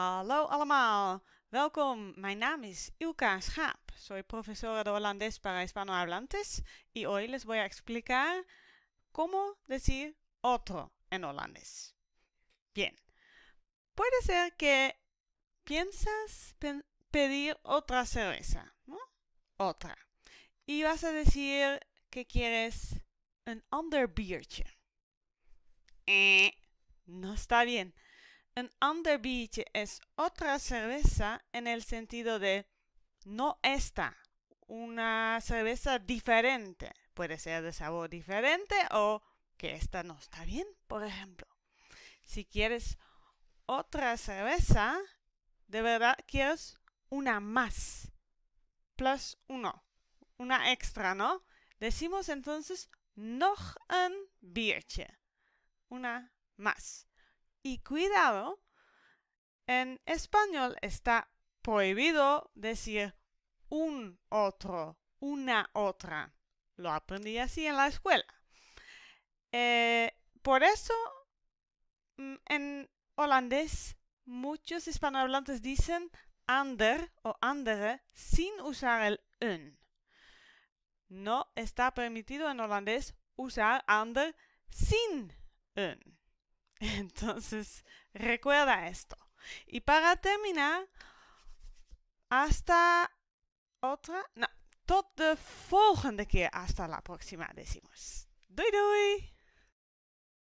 Hallo allemaal, welkom. Mijn naam es Ilka Schaap. Soy profesora de holandés para hispanohablantes y hoy les voy a explicar cómo decir otro en holandés. Bien, puede ser que piensas pedir otra cerveza, ¿no? Otra. Y vas a decir que quieres un ander biertje. Eh, no está bien. Un ander biertje es otra cerveza en el sentido de no esta, una cerveza diferente. Puede ser de sabor diferente o que esta no está bien, por ejemplo. Si quieres otra cerveza, de verdad quieres una más. Plus uno. Una extra, ¿no? Decimos entonces nog een biertje. Una más. Y cuidado, en español está prohibido decir un otro, una otra. Lo aprendí así en la escuela. Eh, por eso, mm, en holandés, muchos hispanohablantes dicen ander o andere sin usar el un. No está permitido en holandés usar ander sin un. Entonces, recuerda esto. Y para terminar, hasta otra, no, tot hasta la próxima decimos. Doei doei!